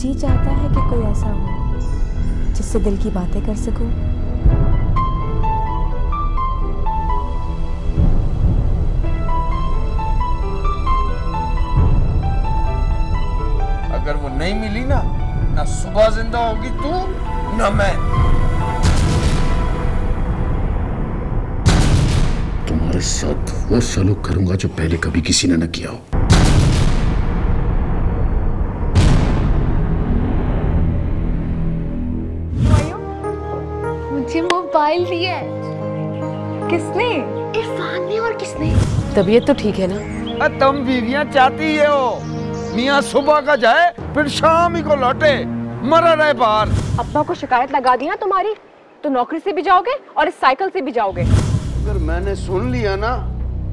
जी चाहता है कि कोई ऐसा हो जिससे दिल की बातें कर सकूँ। अगर वो नहीं मिली ना ना सुबह ज़िंदा होगी तू ना मैं। तुम्हारे साथ वो सलूक करूँगा जो पहले कभी किसी ने न किया हो। मुझे मोबाइल दिया है। किसने? इरफान ने और किसने? तबीयत तो ठीक है ना? तुम बीवियाँ चाहती है हो। मियाँ सुबह का जाए फिर शाम ही को लौटे। मरा रहे बाहर। अब्बा को शिकायत लगा दी ना तुम्हारी? तो नौकरी से भी जाओगे और इस साइकिल से भी जाओगे। अगर मैंने सुन लिया ना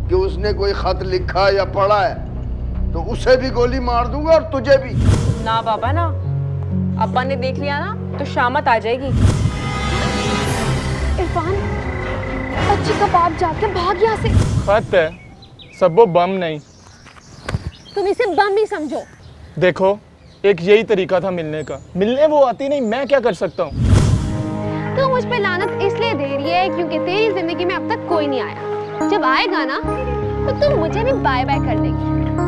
कि उसने कोई खत लिखा या पढ़ा है तो उसे भी गोली मार दूँगा और तुझे भी। ना बाबा ना। अब्बा ने देख लिया ना तो शामत आ जाएगी। इरफान अच्छी कबाब जाके भाग यहाँ से। खत है सब वो बम नहीं। तुम इसे बम ही समझो। देखो एक यही तरीका था मिलने का। मिलने वो आती नहीं मैं क्या कर सकता हूँ? तू मुझ पे लानत इसलिए दे रही है क्योंकि तेरी ज़िंदगी में अब तक कोई नहीं आया। जब आएगा ना तो तुम मुझे भी बाय बाय कर देगी।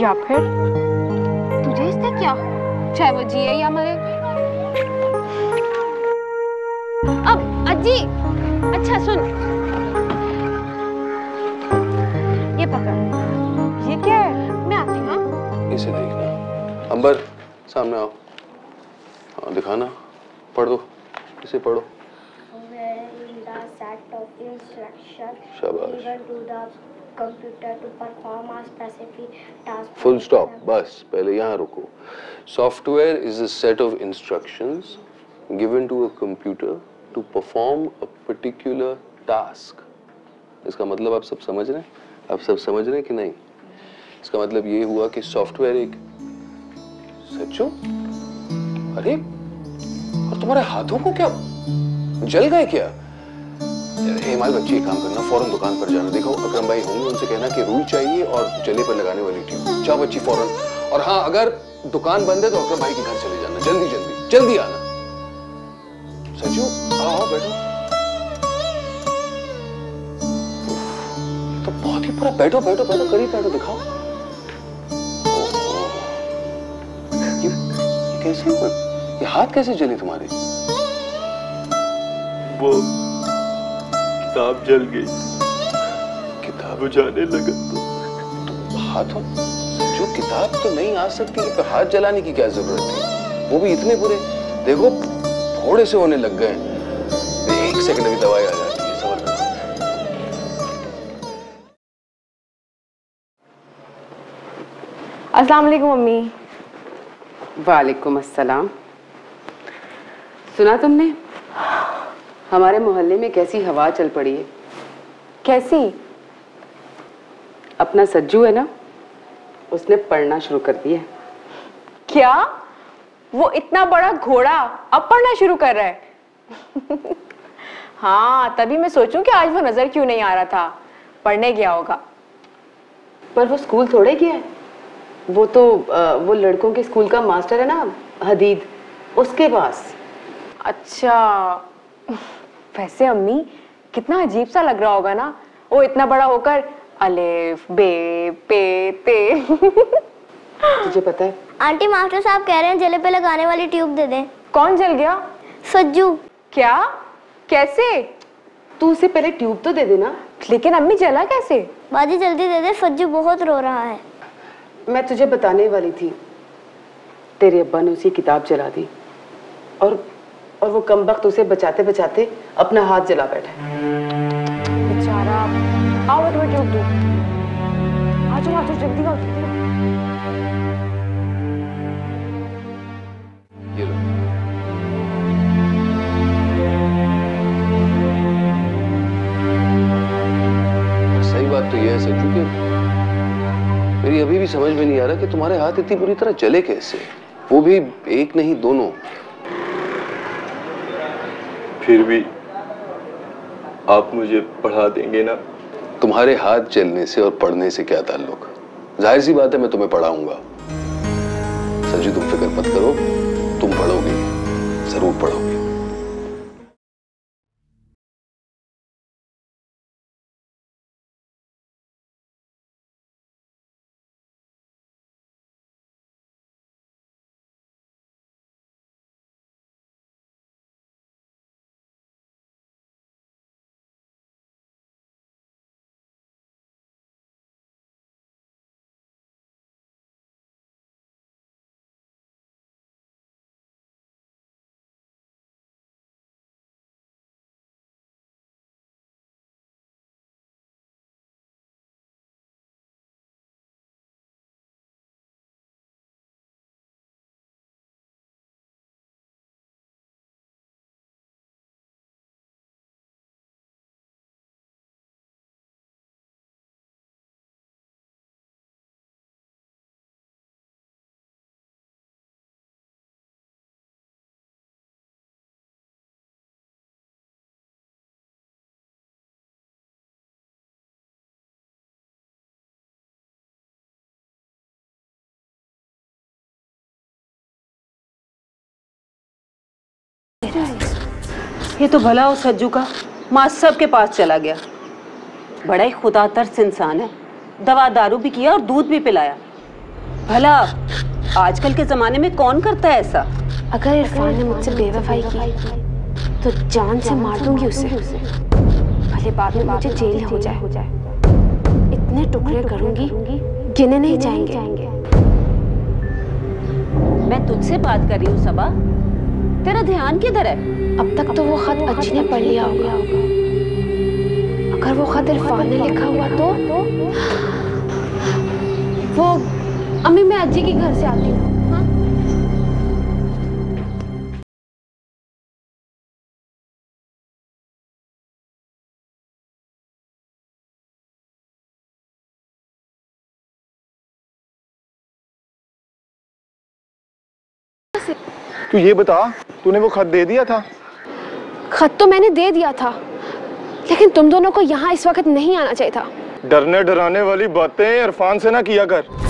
या फिर? तुझे इससे क्या? चाहे वो जिए या मरे। अब अजी अच्छा सुन। ये पकड़। ये क्या है? मैं आती हूँ हाँ? इसे देखना। अंबर सामने आओ। हाँ दिखाना। पढ़ दो। इसे पढ़ो। शाबाश। Computer to perform a specific task. Full stop बस पहले यहाँ रुको software is a set of instructions given to a computer to perform a particular task इसका मतलब आप सब समझ रहे हैं? आप सब समझ रहे हैं कि नहीं? इसका मतलब ये हुआ कि सॉफ्टवेयर एक सच्चो? अरे, और तुम्हारे हाथों को क्या? जल गए क्या? हेमाल बच्ची एक काम करना फ़ौरन दुकान पर जाना। देखो अक्रम भाई होंगे उनसे कहना कि रुई चाहिए और जले पर लगाने वाली ट्यूब जाओ बच्ची फ़ौरन। और हाँ अगर दुकान बंद है तो अकरम भाई के घर चले जाना। जल्दी जल्दी। जल्दी आना। सचू आओ आओ बैठो। तो बहुत ही पूरा बैठो बैठो बैठो करीब बैठो दिखाओ। ये, ये कैसे ये हाथ कैसे जले तुम्हारे? वो किताब जल गई। किताब बुझाने लगा। तो हाथों जो किताब तो नहीं आ सकती कि हाथ जलाने की क्या ज़रूरत है? वो भी इतने बुरे। देखो थोड़े से होने लग गए। एक सेकंड अभी दवाई आ जाती है करो। अस्सलाम वालेकुम मम्मी वालेकुम अस्सलाम। सुना तुमने? हमारे मोहल्ले में कैसी हवा चल पड़ी है? कैसी? अपना सज्जू है ना? उसने पढ़ना शुरू कर दिया क्या? वो इतना बड़ा घोड़ा अब पढ़ना शुरू कर रहा है? हाँ तभी मैं सोचूं कि आज वो नज़र क्यों नहीं आ रहा था। पढ़ने गया होगा। पर वो स्कूल थोड़े गया है। वो तो वो लड़कों के स्कूल का मास्टर है ना हदीद उसके पास। अच्छा। वैसे अम्मी कितना अजीब सा लग रहा होगा ना? वो इतना बड़ा होकर अलेफ बे पे ते। तुझे पता है? आंटी मास्टर साहब कह रहे हैं जले पे लगाने वाली ट्यूब दे दें। कौन जल गया? सज्जू। क्या? कैसे? तू उसे पहले ट्यूब तो दे देना लेकिन अम्मी जला कैसे? बाजी जल्दी दे दे सज्जू बहुत रो रहा है। मैं तुझे बताने वाली थी। तेरे अब्बा ने उसी किताब जला दी। और और वो कम वक्त उसे बचाते बचाते अपना हाथ जला बैठा बेचारा आओ मैं तुम्हें ट्यूब दूँ आ जाओ आ जाओ जल्दी आओ। जल्दी आओ। ये लो। और सही बात तो यह है सच्चू कि मेरी अभी भी समझ में नहीं आ रहा कि तुम्हारे हाथ इतनी बुरी तरह जले कैसे? वो भी एक नहीं दोनों। फिर भी आप मुझे पढ़ा देंगे ना? तुम्हारे हाथ चलने से और पढ़ने से क्या ताल्लुक? ज़ाहिर सी बात है, मैं तुम्हें पढ़ाऊँगा। सजी, तुम फ़िक्र मत करो। तुम पढ़ोगे, ज़रूर पढ़ोगे। ये तो भला हो सज्जू का। मास्टर के पास चला गया। बड़ा ही खुदा तर्स इंसान है। दवा दारू भी किया और दूध भी पिलाया। भला आजकल के जमाने में कौन करता है ऐसा? अगर इरफान ने मुझसे बेवफाई की तो जान से मार दूँगी उसे। भले बाद में मुझे जेल हो जाए हो जाए। इतने टुकड़े करूँगी गिने नहीं जाएँगे। मैं तुझसे बात कर रही हूँ सबा। तेरा ध्यान किधर है? अब तक तो वो खत अज्जी ने पढ़ लिया होगा। अगर वो खत इरफान ने लिखा हुआ तो? वो अम्मी मैं अज्जी के घर से आती हूँ। हाँ? तू ये बता तूने वो खत दे दिया था? खत तो मैंने दे दिया था लेकिन तुम दोनों को यहाँ इस वक्त नहीं आना चाहिए था। डरने डराने वाली बातें इरफान से ना किया कर।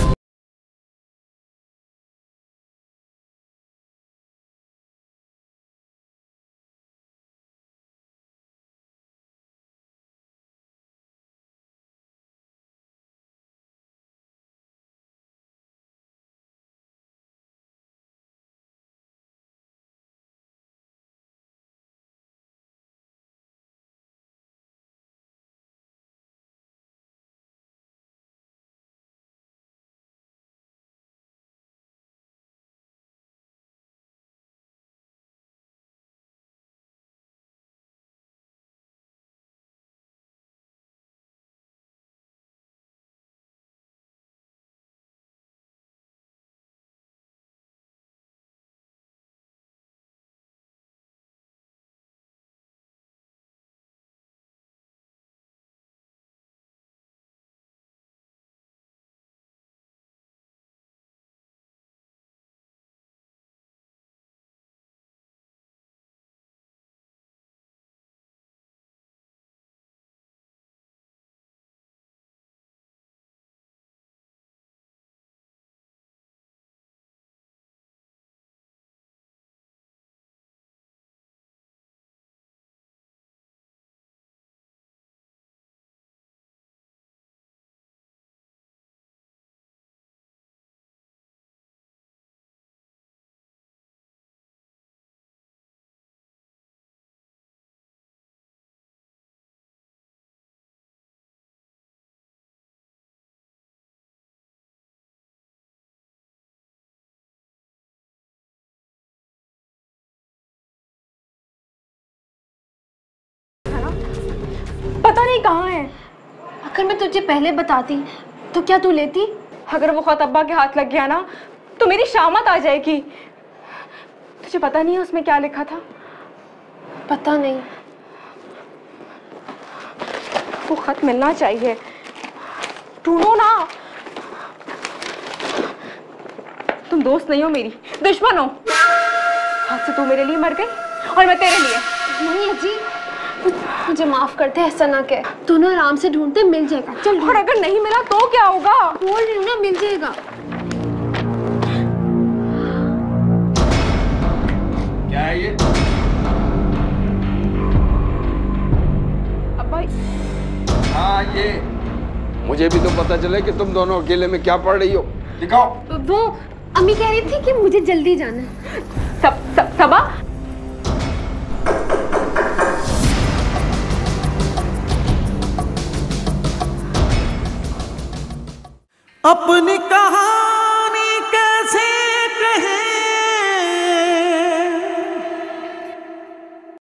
पता नहीं कहाँ है। अगर मैं तुझे पहले बताती तो क्या तू लेती? अगर वो खत अब्बा के हाथ लग गया ना तो मेरी शामत आ जाएगी। तुझे पता नहीं है उसमें क्या लिखा था? पता नहीं। वो खत मिलना चाहिए। ढूंढो ना। तुम दोस्त नहीं हो मेरी दुश्मन हो। आज से तू मेरे लिए मर गई और मैं तेरे लिए। नहीं अजी मुझे माफ़ करते ऐसा ना कह। दोनों आराम से ढूंढते मिल जाएगा। चल और अगर नहीं मिला तो क्या होगा? बोल रही हूँ ना मिल जाएगा। क्या है ये? अब हाँ ये। मुझे भी तो पता चले कि तुम दोनों अकेले में क्या पढ़ रही हो। दिखाओ। वो अम्मी कह रही थी कि मुझे जल्दी जाना सब सब सबा? अपनी कहा